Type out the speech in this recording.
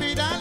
respirar.